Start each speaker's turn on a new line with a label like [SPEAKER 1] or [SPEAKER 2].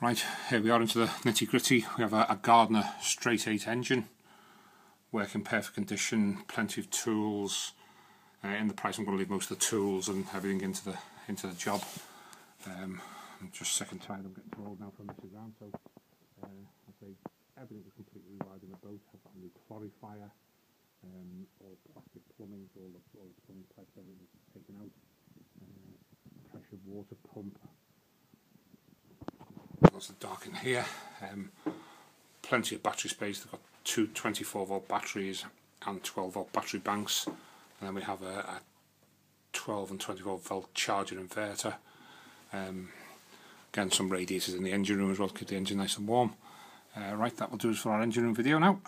[SPEAKER 1] Right, here we are into the nitty gritty. We have a, a Gardner straight 8 engine, working perfect condition, plenty of tools. Uh, in the price I'm going to leave most of the tools and everything into the into the job. Um, I'm just second tired, I'm getting old now from messing around, so uh, I say everything was completely rewired in the boat. I've got a new calorifier, um, all plastic plumbing, all the, all the plumbing pipes, everything was taken out. Uh, pressure water pump, it's dark in here. Um, plenty of battery space. They've got two 24 volt batteries and 12 volt battery banks. And then we have a, a 12 and 24 volt charger inverter. Um, again, some radiators in the engine room as well to keep the engine nice and warm. Uh, right, that will do us for our engine room video now.